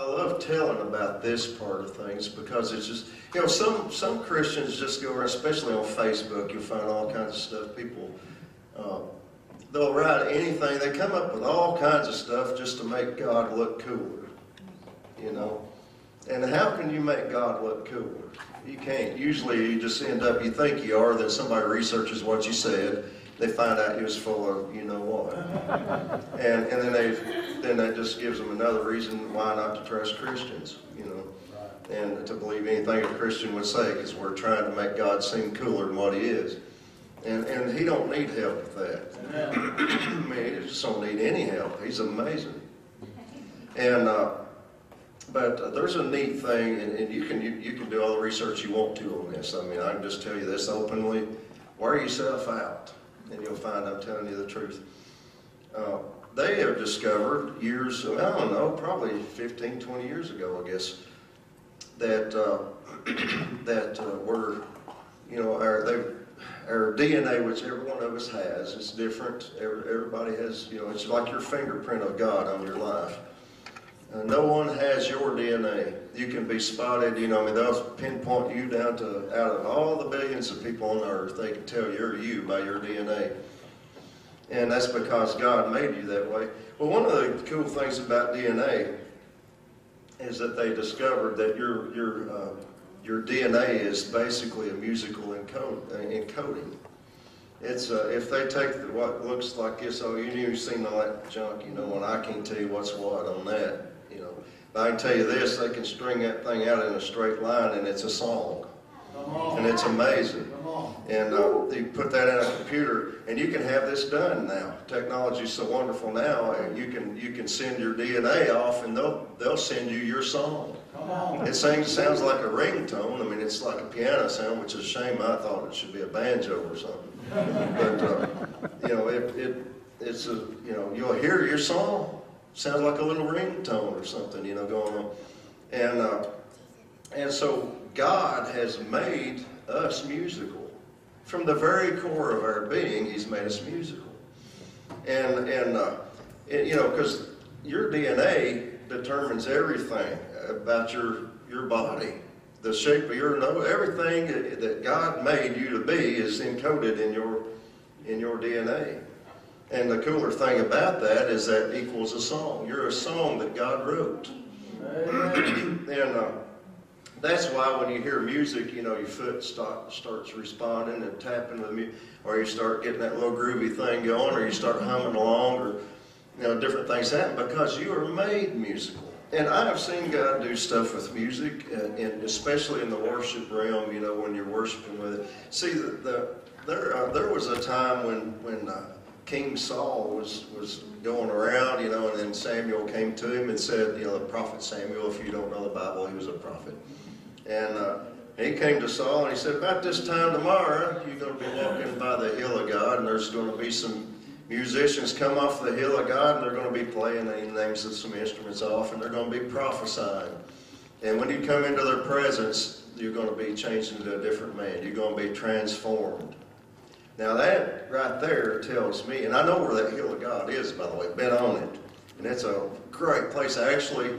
I love telling about this part of things because it's just, you know, some, some Christians just go around, especially on Facebook, you'll find all kinds of stuff. People, uh, they'll write anything. They come up with all kinds of stuff just to make God look cooler, you know. And how can you make God look cooler? You can't. Usually you just end up, you think you are, then somebody researches what you said. They find out you was full of you know what. and, and then they then that just gives them another reason why not to trust Christians, you know, and to believe anything a Christian would say because we're trying to make God seem cooler than what he is. And, and he don't need help with that. I mean, he just don't need any help. He's amazing. And uh, but uh, there's a neat thing, and, and you can you, you can do all the research you want to on this. I mean, I can just tell you this openly: wear yourself out, and you'll find I'm telling you the truth. Uh, they have discovered years, I don't know, probably 15, 20 years ago, I guess, that uh, that uh, we're, you know, our our DNA, which every one of us has, is different. Every, everybody has, you know, it's like your fingerprint of God on your life. Uh, no one has your DNA. You can be spotted, you know, I mean, they'll pinpoint you down to, out of all the billions of people on earth, they can tell you're you by your DNA. And that's because God made you that way. Well, one of the cool things about DNA is that they discovered that your, your, uh, your DNA is basically a musical encode, encoding. It's uh, if they take the, what looks like this, oh, you you've seen all that junk, you know, and I can't tell you what's what on that. You know. But I can tell you this, they can string that thing out in a straight line and it's a song. And it's amazing. And uh, you put that in a computer, and you can have this done now. Technology's so wonderful now. You can you can send your DNA off, and they'll they'll send you your song. It sings, sounds like a ringtone. I mean, it's like a piano sound, which is a shame. I thought it should be a banjo or something. But uh, you know, it, it it's a you know you'll hear your song sounds like a little ringtone or something, you know, going on. And, uh, and so God has made us musical. From the very core of our being, He's made us musical. And, and uh, it, you know, because your DNA determines everything about your, your body. The shape of your nose, everything that God made you to be is encoded in your, in your DNA. And the cooler thing about that is that equals a song. You're a song that God wrote. and uh, that's why when you hear music, you know, your foot start, starts responding and tapping the music, or you start getting that little groovy thing going, or you start humming along, or, you know, different things happen because you are made musical. And I've seen God do stuff with music, and, and especially in the worship realm, you know, when you're worshiping with it. See, the, the there, uh, there was a time when, when uh, King Saul was, was going around, you know, and then Samuel came to him and said, you know, the prophet Samuel, if you don't know the Bible, he was a prophet. And uh, he came to Saul and he said, about this time tomorrow, you're going to be walking by the hill of God, and there's going to be some musicians come off the hill of God, and they're going to be playing the names of some instruments off, and they're going to be prophesying. And when you come into their presence, you're going to be changed into a different man. You're going to be transformed. Now that right there tells me, and I know where that hill of God is, by the way, been on it. And it's a great place. Actually,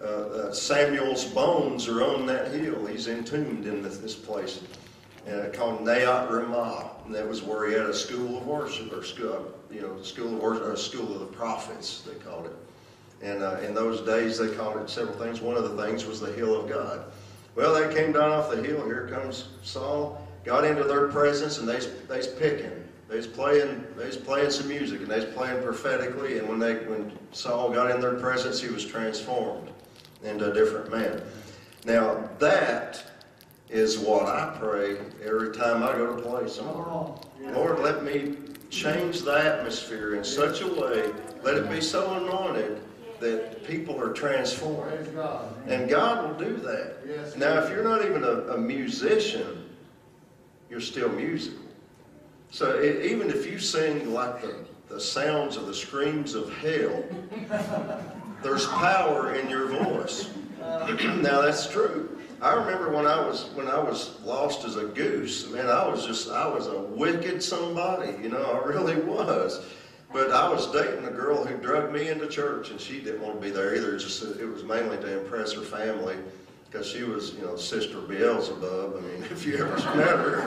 uh, uh, Samuel's bones are on that hill. He's entombed in this, this place uh, called Nayat Ramah. And that was where he had a school of worship, or school, you know, school of worship, or school of the prophets, they called it. And uh, in those days, they called it several things. One of the things was the hill of God. Well, they came down off the hill. Here comes Saul got into their presence and they they's picking. They's playing they's playing some music and they's playing prophetically and when they when Saul got in their presence he was transformed into a different man. Now that is what I pray every time I go to play somewhere. Lord, let me change the atmosphere in such a way, let it be so anointed that people are transformed. And God will do that. Now, if you're not even a, a musician, you're still musical. So it, even if you sing like the, the sounds of the screams of hell, there's power in your voice. now that's true. I remember when I was when I was lost as a goose. Man, I was just I was a wicked somebody. You know, I really was. But I was dating a girl who drugged me into church, and she didn't want to be there either. Just it was mainly to impress her family, because she was, you know, Sister Beelzebub. I mean, if you ever met her,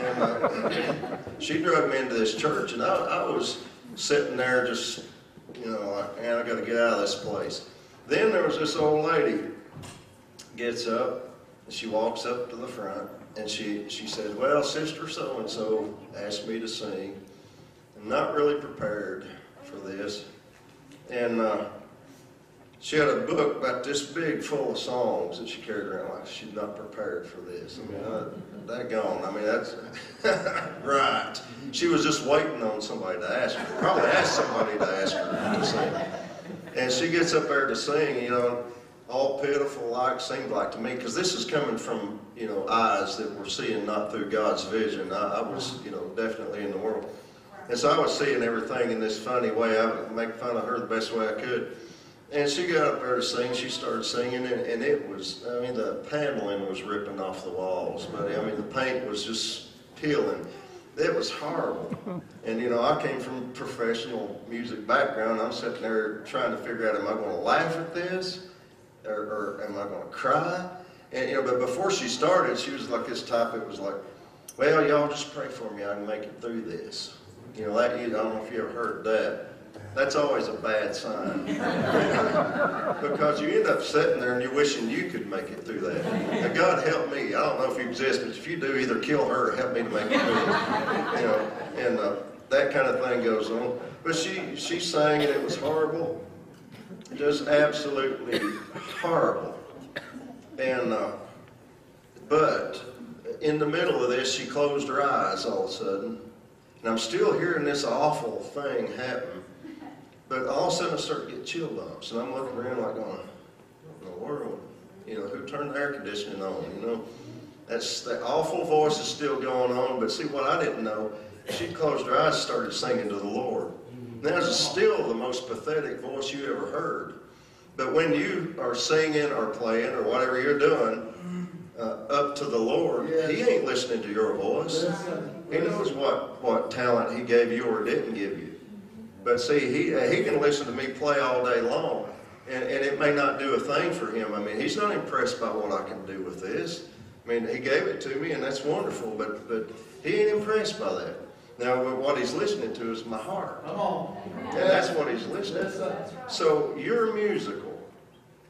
and uh, she drugged me into this church, and I, I was sitting there just, you know, like, man, I got to get out of this place. Then there was this old lady gets up, and she walks up to the front, and she she says, "Well, Sister so and so asked me to sing." I'm not really prepared for this. And uh, she had a book about this big full of songs that she carried around like she's not prepared for this. I mean, uh, that gone. I mean, that's right. She was just waiting on somebody to ask her. Probably asked somebody to ask her to sing. And she gets up there to sing, you know, all pitiful like seemed like to me, because this is coming from, you know, eyes that were seeing not through God's vision. I, I was, you know, definitely in the world. And so I was seeing everything in this funny way. I would make fun of her the best way I could. And she got up there to sing. She started singing, and, and it was, I mean, the paneling was ripping off the walls, but I mean, the paint was just peeling. It was horrible. And, you know, I came from a professional music background. I'm sitting there trying to figure out, am I going to laugh at this? Or, or am I going to cry? And, you know, but before she started, she was like this type, it was like, well, y'all just pray for me. I can make it through this. You know, that, I don't know if you ever heard that. That's always a bad sign. because you end up sitting there and you're wishing you could make it through that. Now, God help me. I don't know if you exist, but if you do, either kill her or help me to make it through. You know, and uh, that kind of thing goes on. But she, she sang and it was horrible. Just absolutely horrible. And, uh, but in the middle of this, she closed her eyes all of a sudden and I'm still hearing this awful thing happen. But all of a sudden I start to get chill bumps. And I'm looking around like going, what in the world? You know, who turned the air conditioning on? You know, that's that awful voice is still going on. But see, what I didn't know, she closed her eyes and started singing to the Lord. Now, it's still the most pathetic voice you ever heard. But when you are singing or playing or whatever you're doing, uh, up to the Lord, yes. He ain't listening to your voice. He knows what, what talent He gave you or didn't give you. But see, He, uh, he can listen to me play all day long, and, and it may not do a thing for Him. I mean, He's not impressed by what I can do with this. I mean, He gave it to me, and that's wonderful, but, but He ain't impressed by that. Now, what He's listening to is my heart. Come on. And that's what He's listening to. So you're musical.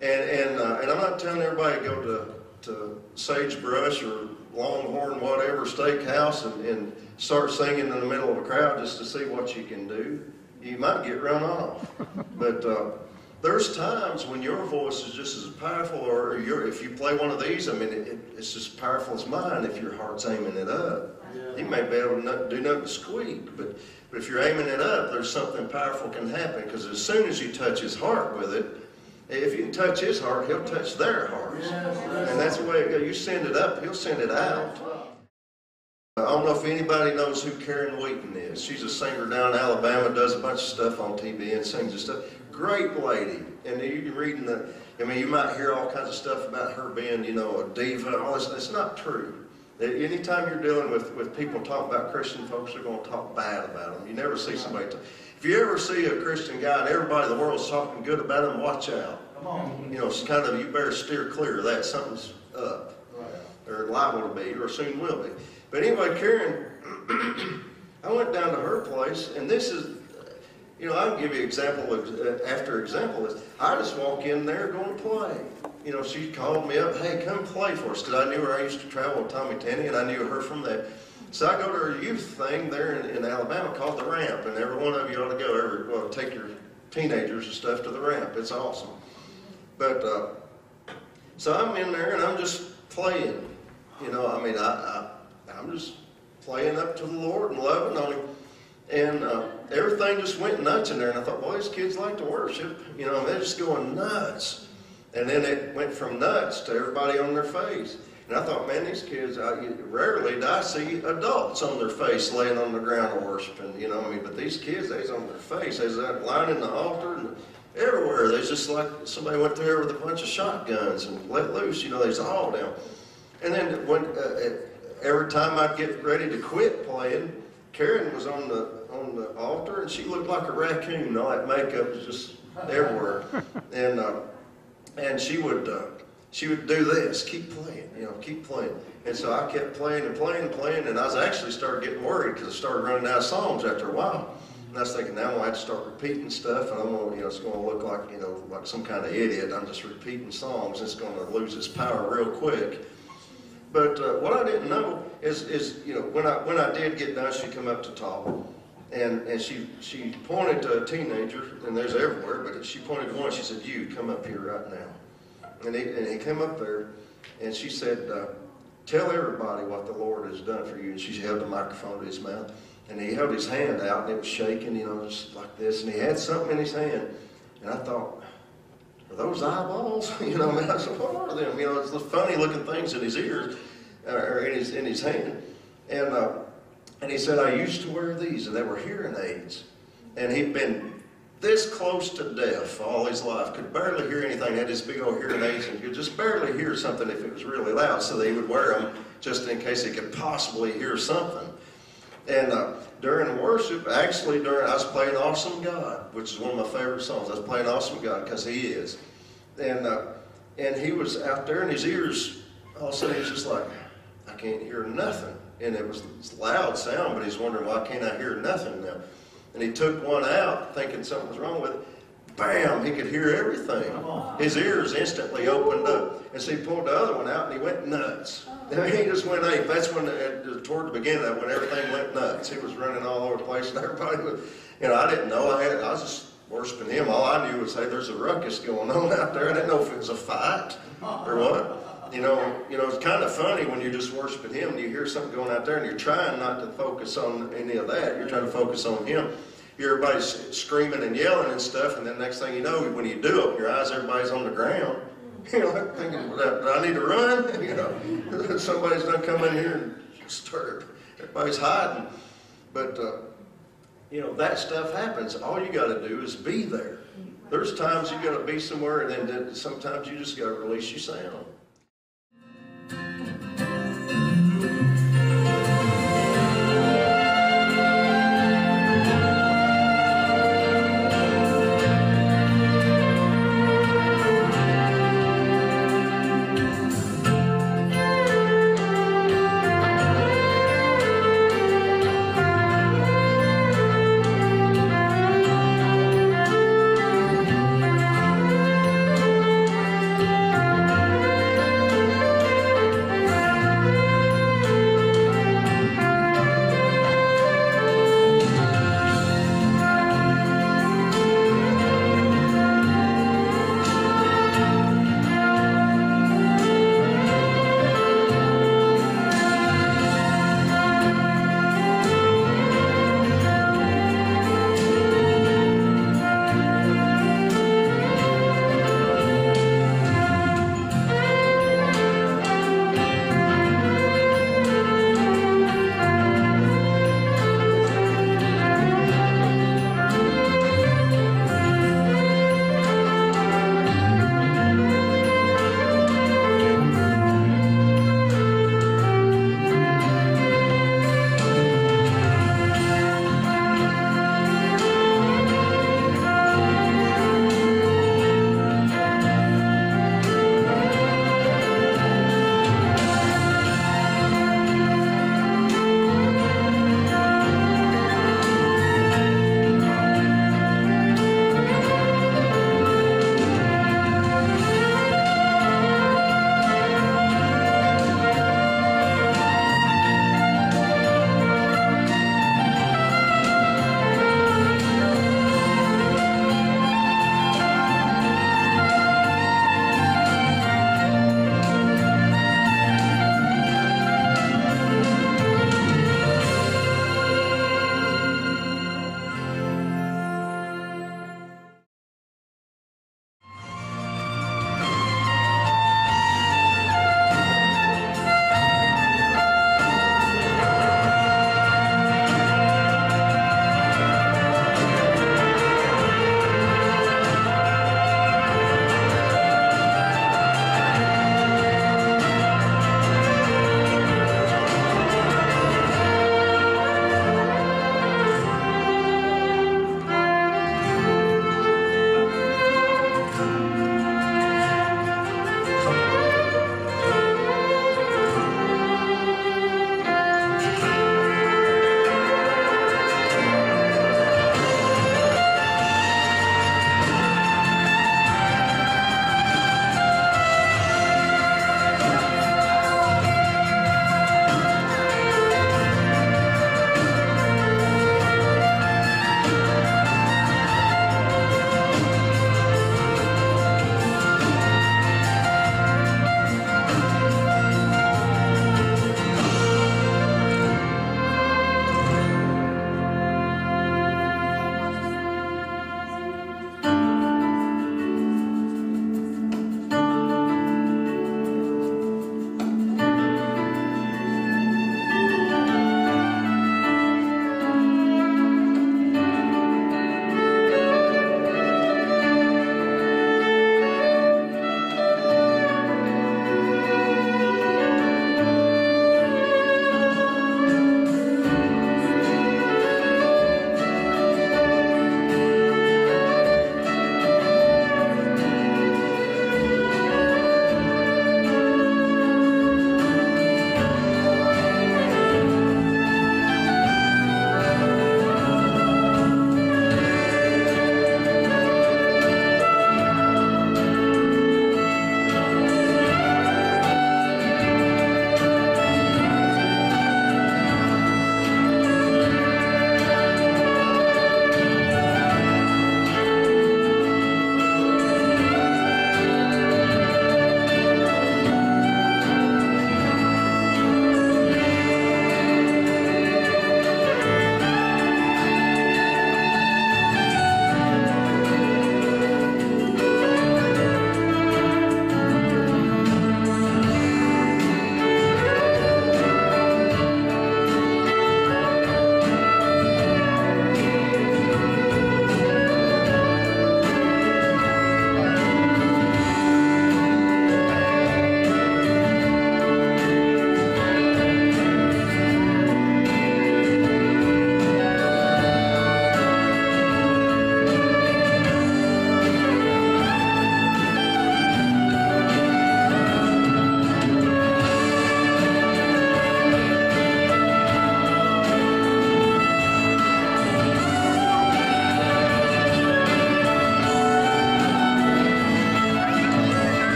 And, and, uh, and I'm not telling everybody to go to to Sagebrush or Longhorn, whatever, steakhouse and, and start singing in the middle of a crowd just to see what you can do, you might get run off. But uh, there's times when your voice is just as powerful, or if you play one of these, I mean, it, it's as powerful as mine if your heart's aiming it up. Yeah. You may be able to not, do nothing but squeak, but, but if you're aiming it up, there's something powerful can happen because as soon as you touch his heart with it, if you touch his heart, he'll touch their hearts. And that's the way it goes. You send it up, he'll send it out. I don't know if anybody knows who Karen Wheaton is. She's a singer down in Alabama, does a bunch of stuff on TV and sings and stuff. Great lady. And you can read in the, I mean, you might hear all kinds of stuff about her being, you know, a diva and all this. It's not true. Anytime you're dealing with, with people talking about Christian folks, they're going to talk bad about them. You never see somebody talk. If you ever see a Christian guy and everybody in the world's talking good about him, watch out. Come on. You know, it's kind of, you better steer clear of that. Something's up. Right. Or liable to be, or soon will be. But anyway, Karen, I went down to her place, and this is, you know, I'll give you example uh, after example. Is I just walk in there going to play. You know, she called me up, hey, come play for us, because I knew her. I used to travel with Tommy Tenney, and I knew her from that. So I go to her youth thing there in, in, Alabama called the Ramp, and every one of you ought to go. Every well, take your teenagers and stuff to the Ramp. It's awesome. But uh, so I'm in there and I'm just playing. You know, I mean, I, I I'm just playing up to the Lord and loving on Him. And uh, everything just went nuts in there. And I thought, well, these kids like to worship. You know, they're just going nuts. And then it went from nuts to everybody on their face. And I thought, man, these kids, I, rarely do I see adults on their face laying on the ground and worshiping, you know I mean? But these kids, they's on their face. They's lining the altar and everywhere. They's just like somebody went there with a bunch of shotguns and let loose, you know, they's all down. And then when, uh, every time I'd get ready to quit playing, Karen was on the on the altar, and she looked like a raccoon. All that makeup was just everywhere, and uh, and she would uh, she would do this, keep playing, you know, keep playing. And so I kept playing and playing and playing, and I was actually started getting worried because I started running out of songs after a while. And I was thinking, now gonna have to start repeating stuff, and I'm gonna, you know, it's gonna look like, you know, like some kind of idiot. I'm just repeating songs. It's gonna lose its power real quick. But uh, what I didn't know is, is you know, when I when I did get done, she come up to talk, and and she she pointed to a teenager, and there's everywhere, but she pointed to one. She said, "You come up here right now," and he and he came up there, and she said, uh, "Tell everybody what the Lord has done for you." And she held the microphone to his mouth, and he held his hand out, and it was shaking, you know, just like this, and he had something in his hand, and I thought. Are those eyeballs? You know, I said, what are them? You know, it's the funny looking things in his ears, uh, or in his in his hand. And uh, and he said, I used to wear these, and they were hearing aids. And he'd been this close to deaf all his life, could barely hear anything. Had his big old hearing aids, and could just barely hear something if it was really loud. So they would wear them just in case he could possibly hear something. And uh, during worship, actually during, I was playing Awesome God, which is one of my favorite songs. I was playing Awesome God because he is. And, uh, and he was out there and his ears, all of a sudden he was just like, I can't hear nothing. And it was it's loud sound, but he's wondering, why can't I hear nothing now? And he took one out thinking something was wrong with it. Bam, he could hear everything. His ears instantly opened up. And so he pulled the other one out and he went nuts. And he just went ape. That's when, uh, toward the beginning of it, when everything went nuts. He was running all over the place and everybody was, you know, I didn't know. I, had, I was just worshiping him. All I knew was, hey, there's a ruckus going on out there. I didn't know if it was a fight or what. You know, you know, it's kind of funny when you're just worshiping him and you hear something going out there and you're trying not to focus on any of that. You're trying to focus on him. You're everybody's screaming and yelling and stuff, and then next thing you know, when you do open your eyes, everybody's on the ground. You know, thinking, do I need to run? You know, somebody's done come in here and start, everybody's hiding. But, uh, you know, that stuff happens. All you got to do is be there. There's times you got to be somewhere, and then sometimes you just got to release your sound.